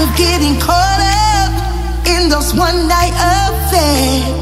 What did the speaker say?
Of getting caught up in those one night affairs.